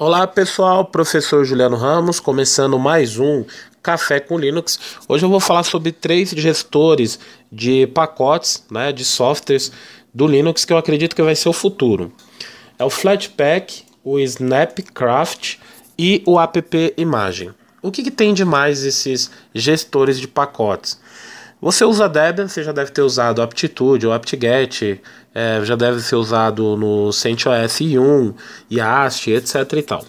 Olá pessoal, professor Juliano Ramos, começando mais um Café com Linux. Hoje eu vou falar sobre três gestores de pacotes, né, de softwares do Linux que eu acredito que vai ser o futuro. É o Flatpak, o Snapcraft e o App Imagem. O que, que tem de mais esses gestores de pacotes? Você usa Debian, você já deve ter usado Aptitude ou apt-get, é, já deve ser usado no CentOS 1, YAST, etc e tal.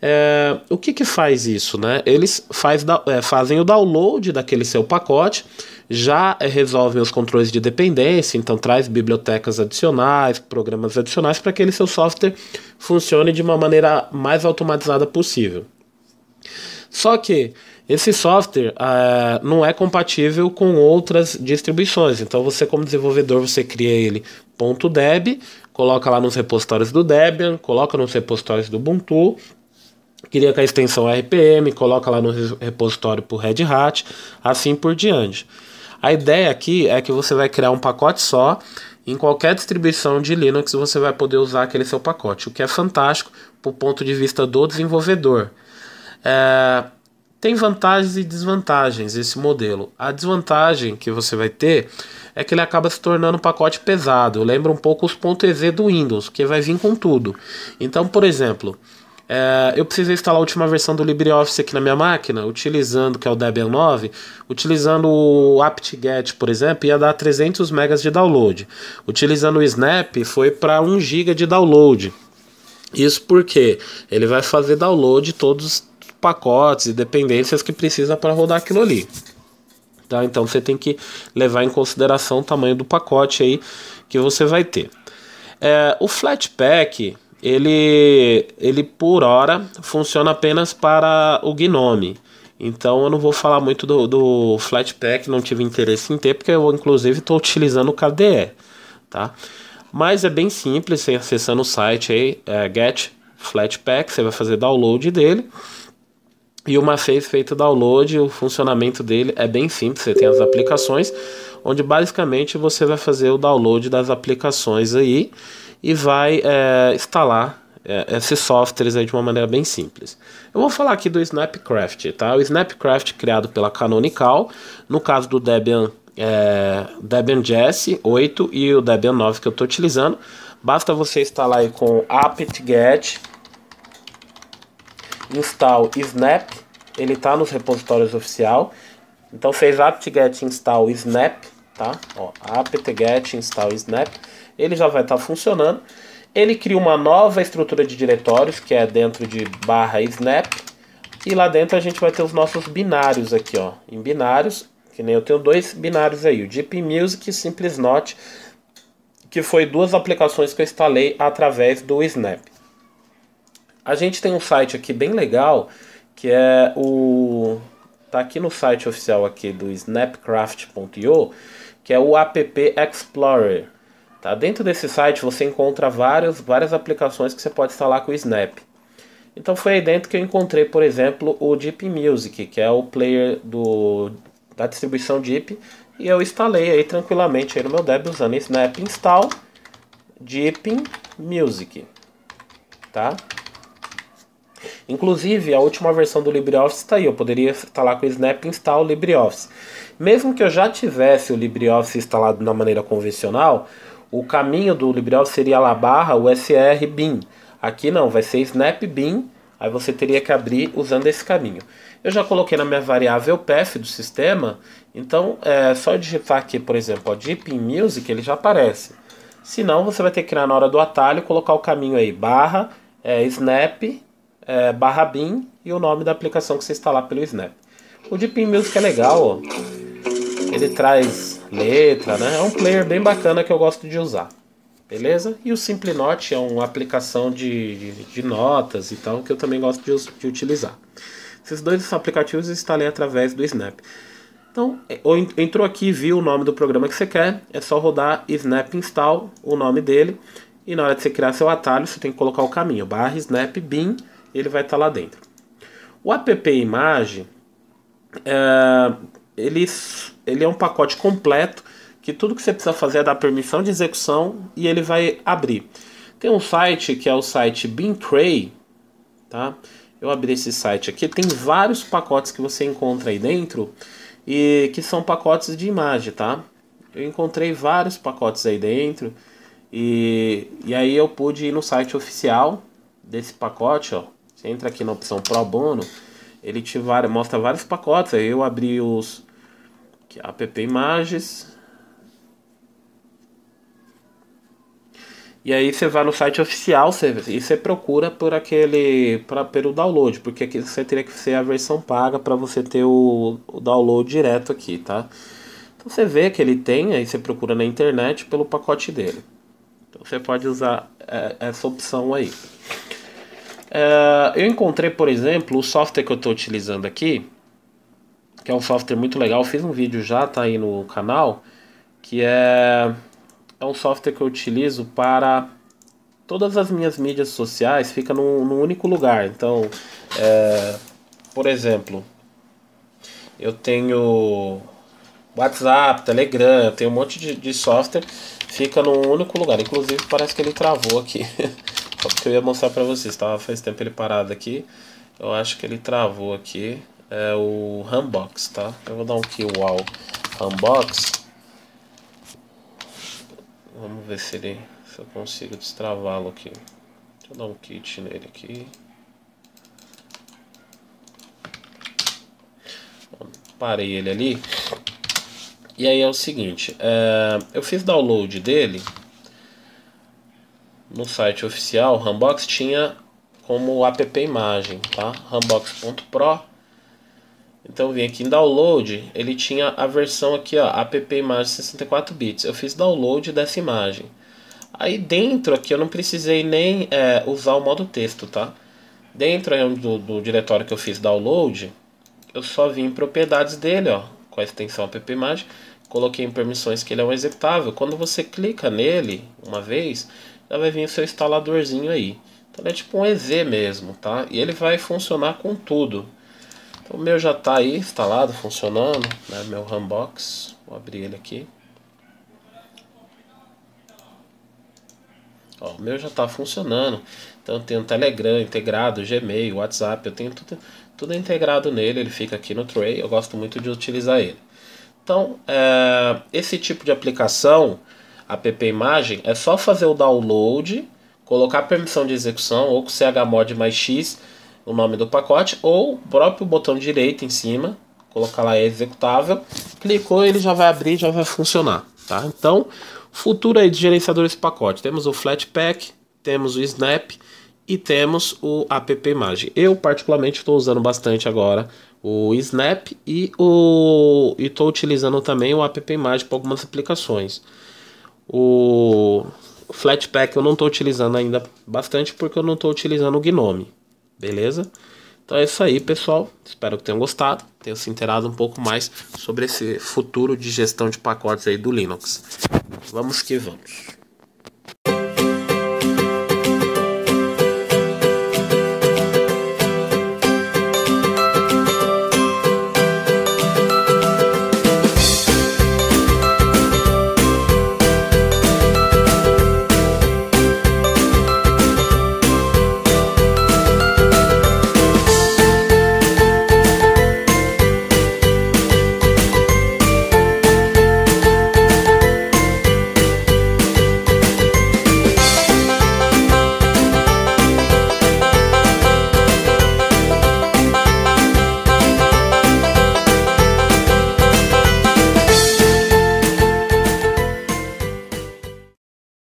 É, o que que faz isso, né? Eles faz, é, fazem o download daquele seu pacote, já é, resolvem os controles de dependência, então traz bibliotecas adicionais, programas adicionais para que aquele seu software funcione de uma maneira mais automatizada possível. Só que esse software uh, não é compatível com outras distribuições. Então você como desenvolvedor você cria ele .deb, coloca lá nos repositórios do Debian, coloca nos repositórios do Ubuntu, cria com a extensão RPM, coloca lá no repositório por Red Hat, assim por diante. A ideia aqui é que você vai criar um pacote só. Em qualquer distribuição de Linux você vai poder usar aquele seu pacote, o que é fantástico do ponto de vista do desenvolvedor. É, tem vantagens e desvantagens esse modelo. A desvantagem que você vai ter é que ele acaba se tornando um pacote pesado. Lembra um pouco os .ez do Windows, que vai vir com tudo. Então, por exemplo, é, eu precisei instalar a última versão do LibreOffice aqui na minha máquina, utilizando, que é o Debian 9, utilizando o apt-get, por exemplo, ia dar 300 megas de download. Utilizando o Snap, foi para 1 GB de download. Isso porque ele vai fazer download todos pacotes e dependências que precisa para rodar aquilo ali. Tá? Então você tem que levar em consideração o tamanho do pacote aí que você vai ter. É, o Flatpak, ele, ele por hora funciona apenas para o Gnome. Então eu não vou falar muito do, do Flatpak, não tive interesse em ter, porque eu inclusive estou utilizando o KDE. Tá? Mas é bem simples, você acessando o site aí, é, Get Flatpak, você vai fazer download dele. E uma vez feito o download, o funcionamento dele é bem simples. Você tem as aplicações, onde basicamente você vai fazer o download das aplicações aí e vai é, instalar é, esses softwares aí de uma maneira bem simples. Eu vou falar aqui do Snapcraft, tá? O Snapcraft criado pela Canonical, no caso do Debian, é, Debian JS 8 e o Debian 9 que eu estou utilizando. Basta você instalar aí com apt-get install snap, ele está nos repositórios oficial. Então fez apt-get install snap, tá? Ó, apt-get install snap, ele já vai estar tá funcionando. Ele cria uma nova estrutura de diretórios, que é dentro de barra snap. E lá dentro a gente vai ter os nossos binários aqui, ó. Em binários, que nem eu tenho dois binários aí, o Deep Music e Simples Note, que foi duas aplicações que eu instalei através do Snap. A gente tem um site aqui bem legal, que é o tá aqui no site oficial aqui do snapcraft.io, que é o app explorer. Tá? Dentro desse site você encontra várias, várias aplicações que você pode instalar com o Snap. Então foi aí dentro que eu encontrei, por exemplo, o Deep Music, que é o player do, da distribuição Deep, e eu instalei aí tranquilamente aí no meu Deb usando Snap Install Deep Music, tá? Inclusive, a última versão do LibreOffice está aí. Eu poderia instalar com o Snap Install LibreOffice. Mesmo que eu já tivesse o LibreOffice instalado na maneira convencional, o caminho do LibreOffice seria lá barra USR bin. Aqui não, vai ser Snap bin. Aí você teria que abrir usando esse caminho. Eu já coloquei na minha variável path do sistema, então é só digitar aqui, por exemplo, a Deep in Music, ele já aparece. Se não, você vai ter que ir na hora do atalho colocar o caminho aí, barra, é, snap é, barra bin e o nome da aplicação que você instalar pelo Snap. O Deep Music é legal, ó. ele traz letra, né? É um player bem bacana que eu gosto de usar. Beleza? E o Simple Note é uma aplicação de, de, de notas e tal que eu também gosto de, de utilizar. Esses dois aplicativos eu instalei através do Snap. Então, é, entrou aqui viu o nome do programa que você quer, é só rodar Snap Install, o nome dele, e na hora de você criar seu atalho, você tem que colocar o caminho, barra Snap Bin ele vai estar tá lá dentro. O app imagem, é, ele, ele é um pacote completo que tudo que você precisa fazer é dar permissão de execução e ele vai abrir. Tem um site que é o site Bintray, tá? Eu abri esse site aqui, tem vários pacotes que você encontra aí dentro e que são pacotes de imagem, tá? Eu encontrei vários pacotes aí dentro e, e aí eu pude ir no site oficial desse pacote, ó. Você entra aqui na opção Pro Bono, ele te mostra vários pacotes. Aí eu abri os aqui, app imagens. E aí você vai no site oficial você, e você procura por aquele para pelo download, porque aqui você teria que ser a versão paga para você ter o, o download direto aqui, tá? Então você vê que ele tem, aí você procura na internet pelo pacote dele. Então você pode usar é, essa opção aí. É, eu encontrei, por exemplo, o software que eu estou utilizando aqui, que é um software muito legal. Eu fiz um vídeo já, tá aí no canal, que é, é um software que eu utilizo para todas as minhas mídias sociais, fica num, num único lugar. Então, é, por exemplo, eu tenho WhatsApp, Telegram, tenho um monte de, de software, fica num único lugar. Inclusive parece que ele travou aqui. Porque eu ia mostrar pra vocês, tava faz tempo ele parado aqui. Eu acho que ele travou aqui. É o Rambox, tá? Eu vou dar um kill ao Rambox. Vamos ver se ele se eu consigo destravá-lo aqui. Deixa eu dar um kit nele aqui. Parei ele ali. E aí é o seguinte, é, eu fiz download dele no site oficial, Rambox tinha como app imagem, tá? Rambox.pro. Então vim aqui em download, ele tinha a versão aqui, ó, app imagem 64 bits. Eu fiz download dessa imagem. Aí dentro aqui eu não precisei nem é, usar o modo texto, tá? Dentro do, do diretório que eu fiz download, eu só vim em propriedades dele, ó, com a extensão app imagem coloquei em permissões que ele é um executável. Quando você clica nele uma vez, já vai vir o seu instaladorzinho aí. Então ele é tipo um EZ mesmo, tá? E ele vai funcionar com tudo. Então o meu já está aí instalado, funcionando, né? Meu Rambox, vou abrir ele aqui. Ó, o meu já está funcionando. Então eu tenho Telegram integrado, Gmail, WhatsApp, eu tenho tudo, tudo integrado nele. Ele fica aqui no tray, eu gosto muito de utilizar ele. Então, é, esse tipo de aplicação, app imagem, é só fazer o download, colocar permissão de execução ou com chmod mais x, o nome do pacote, ou o próprio botão direito em cima, colocar lá executável, clicou ele já vai abrir, já vai funcionar, tá? Então, futuro aí de gerenciadores de pacote, temos o Flatpak, temos o Snap e temos o app imagem. Eu particularmente estou usando bastante agora o Snap e o estou utilizando também o app imagem para algumas aplicações. O Flatpak eu não estou utilizando ainda bastante porque eu não estou utilizando o Gnome, beleza? Então é isso aí, pessoal. Espero que tenham gostado, tenham se inteirado um pouco mais sobre esse futuro de gestão de pacotes aí do Linux. Vamos que vamos.